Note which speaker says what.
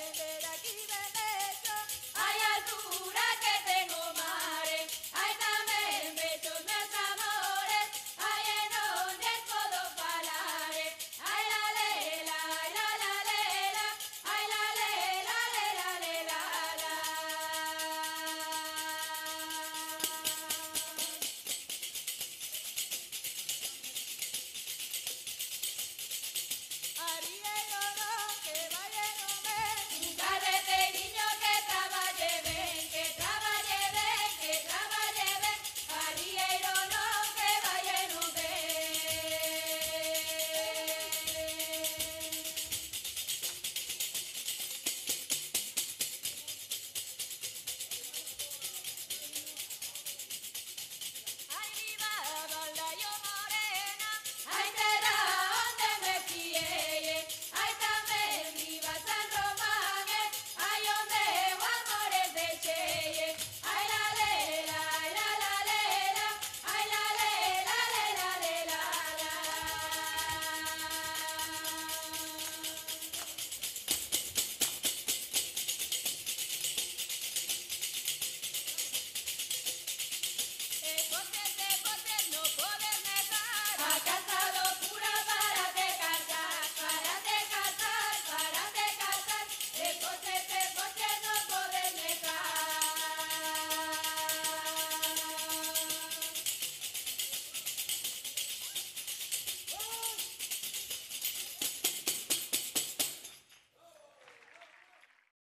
Speaker 1: ven, aquí, ven aquí.